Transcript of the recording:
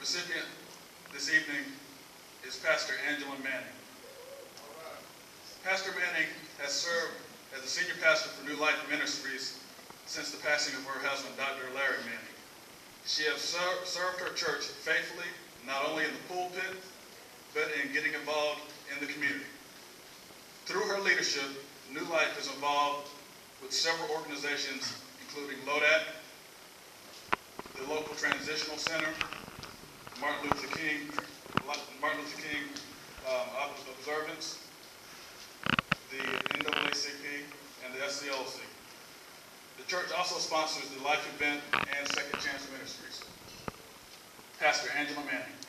recipient this evening is Pastor Angela Manning. Pastor Manning has served as the senior pastor for New Life Ministries since the passing of her husband, Dr. Larry Manning. She has ser- served her church faithfully, not only in the pulpit, but in getting involved in the community. Through her leadership, New Life is involved with several organizations, including LODAC, the local transitional center, Martin Luther King, Martin Luther King um, observance, the NAACP, and the SCLC. The church also sponsors the Life Event and Second Chance Ministries. Pastor Angela Manning.